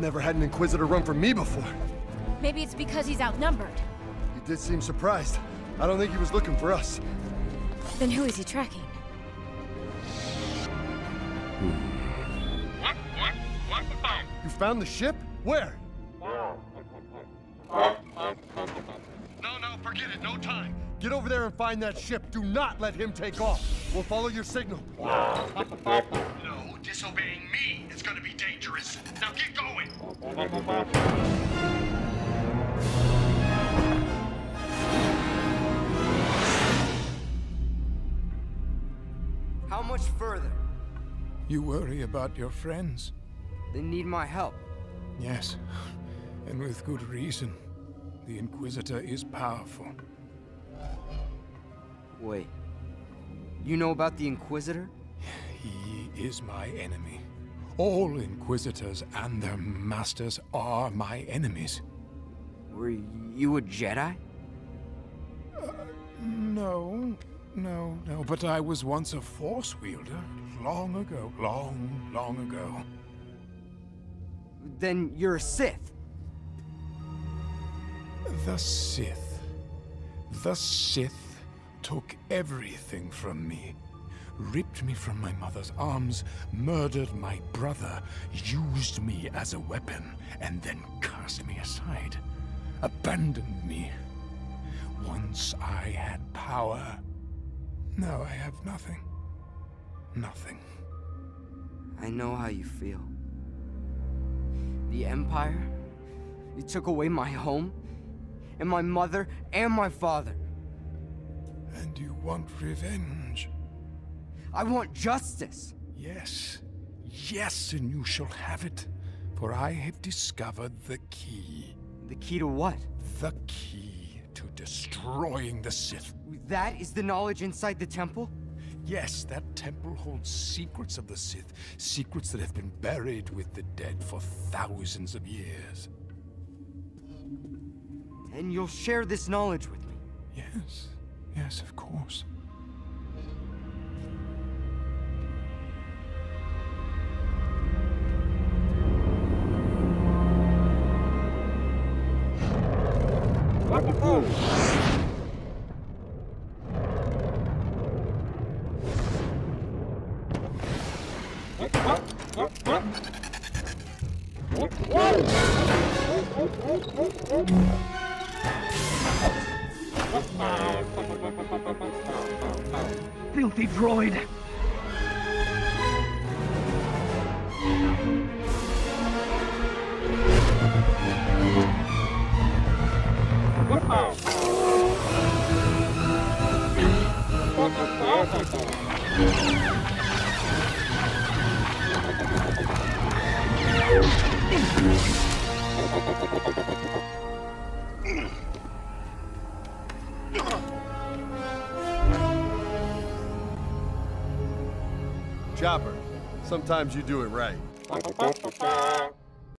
Never had an Inquisitor run from me before. Maybe it's because he's outnumbered. He did seem surprised. I don't think he was looking for us. Then who is he tracking? What? What? What? You found the ship? Where? No, no, forget it. No time. Get over there and find that ship. Do not let him take off. We'll follow your signal. No, disobeying me is gonna be dangerous. Now get going! How much further? You worry about your friends. They need my help. Yes, and with good reason. The Inquisitor is powerful. Wait. You know about the Inquisitor? He is my enemy. All Inquisitors and their masters are my enemies. Were you a Jedi? Uh, no, no, no, but I was once a Force wielder. Long ago, long, long ago. Then you're a Sith. The Sith. The Sith took everything from me. Ripped me from my mother's arms, murdered my brother, used me as a weapon, and then cast me aside. Abandoned me. Once I had power. Now I have nothing. Nothing. I know how you feel. The Empire? You took away my home, and my mother, and my father. And you want revenge? I want justice. Yes. Yes, and you shall have it. For I have discovered the key. The key to what? The key to destroying the Sith. That is the knowledge inside the temple? Yes, that temple holds secrets of the Sith, secrets that have been buried with the dead for thousands of years. And you'll share this knowledge with me? Yes, yes, of course. Filthy droid! Chopper, sometimes you do it right.